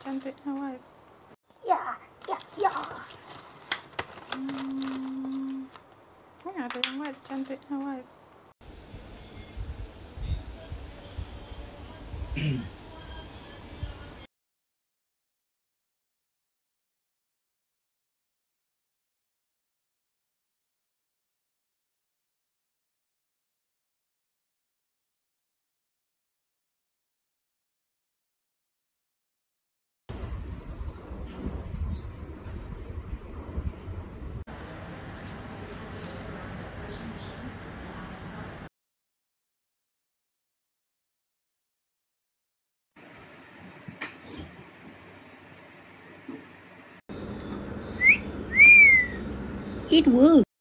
cantik awak. Ya, ya, ya. Hmm. Ini ada yang white cantik awak. It would.